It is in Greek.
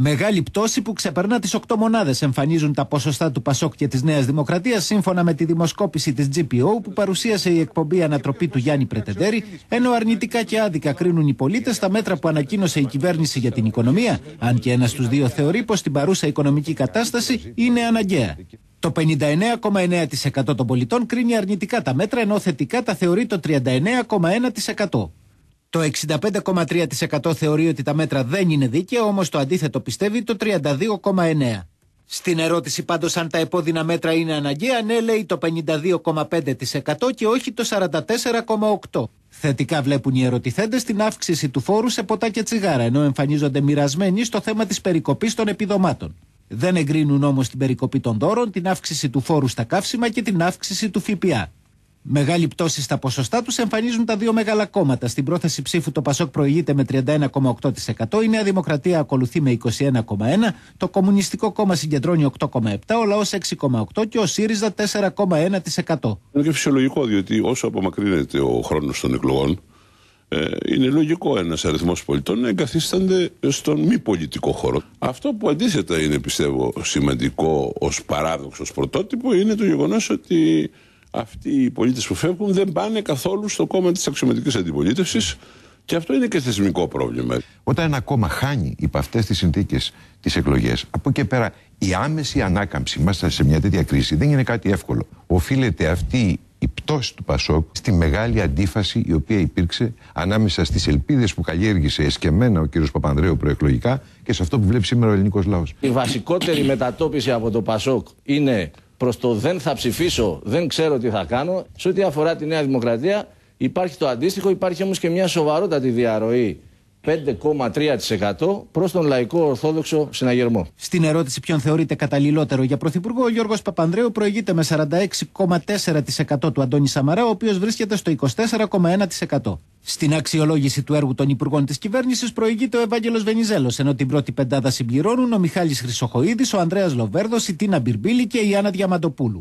Μεγάλη πτώση που ξεπερνά τις 8 μονάδες εμφανίζουν τα ποσοστά του Πασόκ και της Νέας Δημοκρατίας σύμφωνα με τη δημοσκόπηση της GPO που παρουσίασε η εκπομπή Ανατροπή του Γιάννη Πρετεντέρη, ενώ αρνητικά και άδικα κρίνουν οι πολίτες τα μέτρα που ανακοίνωσε η κυβέρνηση για την οικονομία, αν και ένας στους δύο θεωρεί πως την παρούσα οικονομική κατάσταση είναι αναγκαία. Το 59,9% των πολιτών κρίνει αρνητικά τα μέτρα, ενώ θετικά τα θεωρεί το 39,1%. Το 65,3% θεωρεί ότι τα μέτρα δεν είναι δίκαια, όμως το αντίθετο πιστεύει το 32,9%. Στην ερώτηση πάντως αν τα επώδυνα μέτρα είναι αναγκαία, ναι λέει το 52,5% και όχι το 44,8%. Θετικά βλέπουν οι ερωτηθέντες την αύξηση του φόρου σε ποτά και τσιγάρα, ενώ εμφανίζονται μοιρασμένοι στο θέμα της περικοπής των επιδομάτων. Δεν εγκρίνουν όμως την περικοπή των δώρων, την αύξηση του φόρου στα καύσιμα και την αύξηση του ΦΠΑ. Μεγάλη πτώση στα ποσοστά τους εμφανίζουν τα δύο μεγάλα κόμματα. Στην πρόθεση ψήφου το Πασόκ προηγείται με 31,8%, η Νέα Δημοκρατία ακολουθεί με 21,1%, το Κομμουνιστικό Κόμμα συγκεντρώνει 8,7%, ο Λαός 6,8% και ο ΣΥΡΙΖΑ 4,1%. Είναι και φυσιολογικό διότι όσο απομακρύνεται ο χρόνος των εκλογών, ε, είναι λογικό ένας αριθμός πολιτών να εγκαθίστανται στον μη πολιτικό χώρο. Αυτό που αντίθετα είναι πιστεύω σημαντικό ως παράδοξο πρωτότυπο είναι το γεγονός ότι αυτοί οι πολίτες που φεύγουν δεν πάνε καθόλου στο κόμμα της αξιωματικής αντιπολίτευσης. Και αυτό είναι και θεσμικό πρόβλημα. Όταν ένα κόμμα χάνει υπό αυτές τις συνθήκες τις εκλογές, από εκεί πέρα η άμεση ανάκαμψη, είμαστε σε μια τέτοια κρίση, δεν είναι κάτι εύκολο. Οφείλεται αυτή η πτώση του Πασόκ στη μεγάλη αντίφαση η οποία υπήρξε ανάμεσα στις ελπίδες που καλλιέργησε εσκεμμένα ο κ. Παπανδρέου προεκλογικά και σε αυτό που βλέπει σήμερα ο ελληνικός λαός. Η βασικότερη μετατόπιση από το Πασόκ είναι προς το δεν θα ψηφίσω, δεν ξέρω τι θα κάνω. Σε ό,τι αφορά τη Νέα Δημοκρατία, υπάρχει το αντίστοιχο, υπάρχει όμως και μια σοβαρότατη διαρροή 5,3% προς τον λαϊκό Ορθόδοξο συναγερμό. Στην ερώτηση ποιον θεωρείται καταλληλότερο για πρωθυπουργό, ο Γιώργος Παπανδρέου προηγείται με 46,4% του Αντώνη Σαμαρά, ο οποίος βρίσκεται στο 24,1%. Στην αξιολόγηση του έργου των υπουργών της κυβέρνησης προηγείται ο Ευάγγελος Βενιζέλος, ενώ την πρώτη πεντάδα συμπληρώνουν ο Μιχάλης Χρυσοχοίδης, ο Ανδρέας Λοβέρδος, η Τίνα Μπυρμπίλη και η Άννα Διαμαντοπούλου.